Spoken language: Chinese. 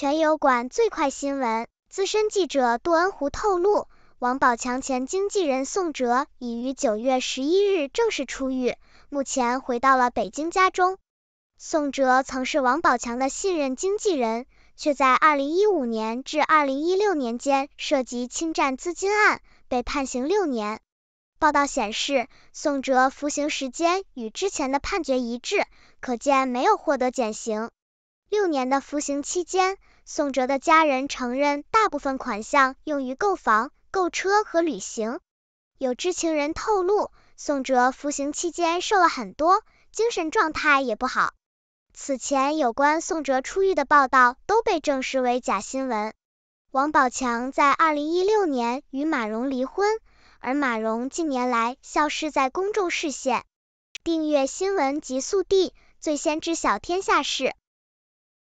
全油管最快新闻资深记者杜恩湖透露，王宝强前经纪人宋哲已于九月十一日正式出狱，目前回到了北京家中。宋哲曾是王宝强的信任经纪人，却在二零一五年至二零一六年间涉及侵占资金案，被判刑六年。报道显示，宋哲服刑时间与之前的判决一致，可见没有获得减刑。六年的服刑期间，宋哲的家人承认，大部分款项用于购房、购车和旅行。有知情人透露，宋哲服刑期间瘦了很多，精神状态也不好。此前有关宋哲出狱的报道都被证实为假新闻。王宝强在二零一六年与马蓉离婚，而马蓉近年来消失在公众视线。订阅新闻极速递，最先知晓天下事。